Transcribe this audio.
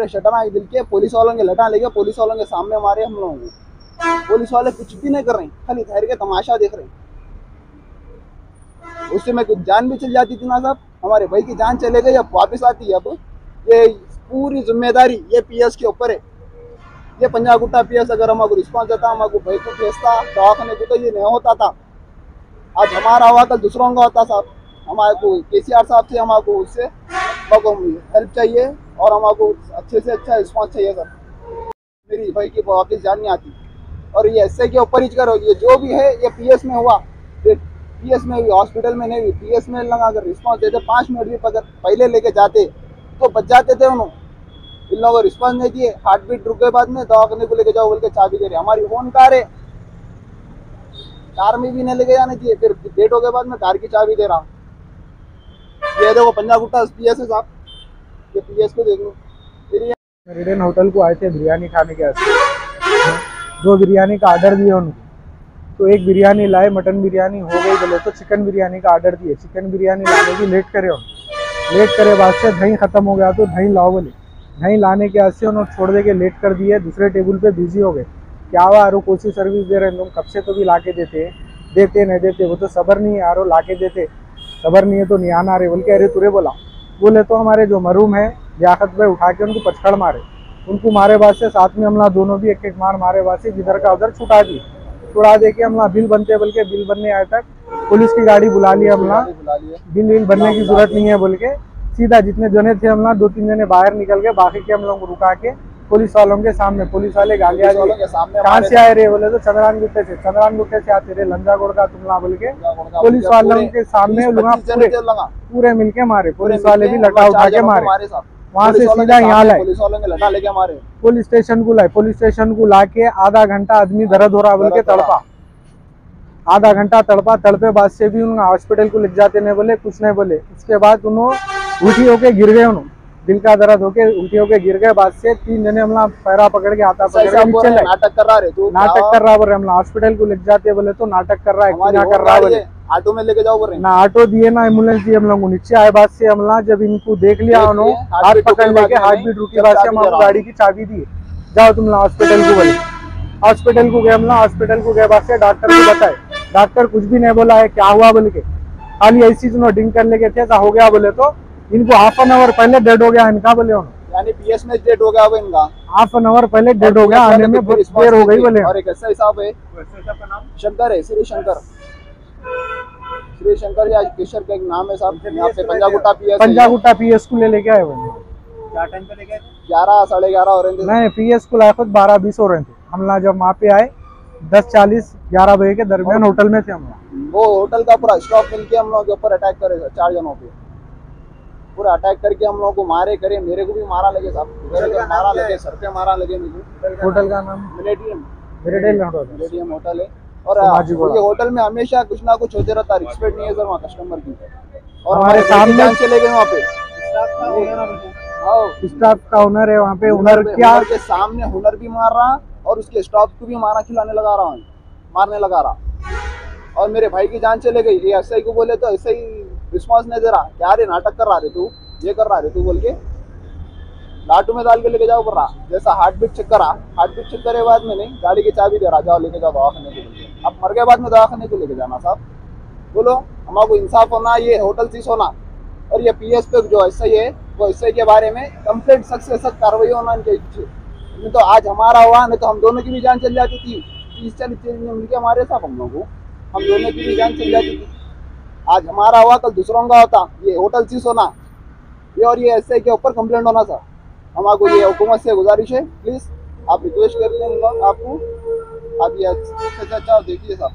पूरे शटना दिल के, पुलिस वालों के लटा लेके, पुलिस वालों के सामने मारे हम लोगों को। पुलिस वाले कुछ भी नहीं कर रहे, खाली ठहर के तमाशा देख रहे उससे में कुछ जान भी चल जाती थी ना साहब। हमारे भाई की जान चले गई, अब वापस आती है अब। ये पूरी ज़िम्मेदारी ये पीएस के ऊपर है। ये पंजाब गुट्टा पीएस, अगर हमको रिस्पॉन्स देता हमको भाई को भेजता, दवाखाने को तो ये नहीं होता था। आज हमारा हुआ, कल दूसरों का होता साहब। हमारे को के साहब से, हमारे उससे हमको हेल्प चाहिए। और हम आपको अच्छे से अच्छा रिस्पॉन्स चाहिए सर। मेरी भाई की वापस जान नहीं आती। और ये ऐसे के ऊपर ही करो ये जो भी है, ये पीएस में हुआ। पीएस में भी हॉस्पिटल में नहीं हुई पीएस में लगा अगर रिस्पॉन्स देते। पाँच मिनट भी अगर पहले लेके जाते। तो बच जाते थे उन्होंने। इन लोगों को रिस्पॉन्स नहीं दिए। हार्ट बीट रुक बाद में। दवाखाने को लेके जाओ, बोल के चाबी दे रहे। हमारी फ़ोन कार है। कार में भी नहीं लेके जाने चाहिए फिर डेट हो गए बाद में कार की चाबी दे रहा हूँ। ये देखो पंजाब गुट्टा पी एस साहब। ये को देख लो। मेरिडियन होटल को आए थे बिरयानी खाने के वास्ते दो बिरयानी का ऑर्डर दिया उनको। तो एक बिरयानी लाए, मटन बिरयानी हो गई, बोले तो चिकन बिरयानी का ऑर्डर दिए। चिकन बिरयानी लाने की लेट करे उन्होंने लेट करे बाद से दही खत्म हो गया तो दही लाओ बोले। दही लाने के वास्ते उन्होंने छोड़ दे के लेट कर दिए। दूसरे टेबल पे बिज़ी हो गए। क्या हुआ आरो कोई सर्विस दे रहे हैं? तुम कब से तो भी ला के देते। देते नहीं देते, वो तो सबर नहीं है आरो ला के देते। सबर नहीं है तो नहीं आना रहे बोल के अरे तुरे बोला। बोले तो हमारे जो मरूम है, लियाकत भाई उठा के उनको पचखड़ मारे। उनको मारे बाद से, साथ में हमला दोनों भी एक एक मार मारे से, जिधर का उधर छुटा दी। छुड़ा दे के हमला बिल बनते बोल के बिल बनने आए तक पुलिस की गाड़ी बुला लिया हमला। बिल बिल बनने की ज़रूरत नहीं है, बोल के। सीधा जितने जने थे हमला दो तीन जने बाहर निकल के बाकी के हम लोग रुका के पुलिस वालों के सामने पुलिस वाले गालियाँ के कहाँ से आए रे? बोले तो चंद्रान गुट्टे से। चंद्रान गुट्टे से आते रे लंजागोड़ का तुमला बोल के। पुलिस वालों के सामने पूरे पूरे मिलके मारे। पुलिस वाले भी लटा उठा के मारे। वहाँ से सीधा यहाँ लाए। पुलिस वालों के लटा लेके मारे पुलिस स्टेशन को लाए। पुलिस स्टेशन को लाके आधा घंटा आदमी दर्द हो रहा बोल के हो रहा। तड़पा। आधा घंटा तड़पा। तड़पे बाद से भी उन्होंने हॉस्पिटल को ले जाते नहीं बोले कुछ नहीं बोले। उसके बाद उन्होंने उल्टी होके गिर गए उन्होंने। दिल का दर्द होके उल्टी होके गिर गए बाद से तीन जने हमला पैरा पकड़ के आता पकड़ के नाटक कर रहा रे तू नाटक कर रहा बोल हमला हॉस्पिटल को ले जाते बोले तो नाटक कर रहा है क्या कर रहा है बोले। ऑटो में लेके जाओ बोल रहे ना ऑटो दिए ना एंबुलेंस दिए हम लोग नीचे आए बाद से हमला जब इनको देख लिया उन्होंने हाथ पकड़ लेके में हार्ट रुकी बाद से हम गाड़ी की चाबी दी जाओ तुम हॉस्पिटल को बोले। हॉस्पिटल को गए हमला हॉस्पिटल को गए बाद से डॉक्टर को बताए। डॉक्टर कुछ भी नहीं बोला है क्या हुआ बोल के। खाली ऐसी ड्रिंक कर लेके थे हो गया बोले तो। इनको हाफ़ एन आवर पहले डेड हो गया इनका बोले यानी पीएस में डेट हो गया अब इनका। हाफ़ एन आवर पहले डेड हो गया आने में बहुत देर हो गई बोले। और एक ऐसा हिसाब है। शंकर है श्री शंकर। श्री शंकर या केशर का एक नाम है साहब यहाँ पे Panjagutta PS Panjagutta P S को ले लेके आए बोले ग्यारह साढ़े ग्यारह हो रहे थे। नहीं पी एस को लाए खुद बारह बीस हो रहे थे। हम लोग जब वहाँ पे आए दस चालीस ग्यारह बजे के दरमियान होटल में थे हम। लोग वो होटल का पूरा स्टॉक मिलके हम लोग के ऊपर अटैक करे चार जनों पे। पूरा अटैक करके हम लोग को मारे करे। मेरे को भी मारा लगे साहब मेरे को मारा लगे सर पे मारा लगे मुझे। होटल का नाम? मिलेटियम मेरेडेल होटल मिलेटियम होटल है। और ये होटल में हमेशा कुछ ना कुछ होते रहता रिस्पेक्ट नहीं है सर वहाँ कस्टमर की। और हमारे सामने- चले गए वहाँ पे। हाँ स्टाफ का ओनर है वहाँ पे। हुनर क्या के सामने हुनर भी मार रहा और उसके स्टाफ को भी मारा खिलाने लगा रहा हूँ। मारने लगा रहा। और मेरे भाई की जान चले गई। ये ही को बोले तो ऐसे ही रिस्पॉन्स नहीं दे रहा। क्या रे, नाटक कर रहा रे तू? ये कर रहा रे तू बोल के? लाटू में डाल के लेके जाओ कर रहा जैसा हार्ट बीट चेक करा। हार्ट बीट चेक करे बाद में नहीं, गाड़ी की चाबी दे रहा, जाओ लेके जाओ दवाखाने को लेके अब मर गए बाद में दवाखाने को लेके जाना, साहब। बोलो, हमारे इंसाफ होना, ये होटल सीस होना। और ये पी एस पे जो ऐसा ही है, वो ऐसे के बारे में कंप्लीट सख्त से सख्त कार्रवाई होना इनके नहीं तो आज हमारा हुआ, नहीं तो हम दोनों की भी जान चल जाती थी। तीस चालीस चीज़ मिलके हमारे साथ हम लोगों को। हम दोनों की भी जान चल जाती थी। आज हमारा हुआ कल दूसरों का होता। ये होटल चीज़ होना। ये और ये ऐसे के ऊपर कंप्लेंट होना था हमारे ये हुकूमत से गुजारिश है। प्लीज़ आप रिक्वेस्ट करते हैं आपको। आप ये अच्छे अच्छा देखिए साहब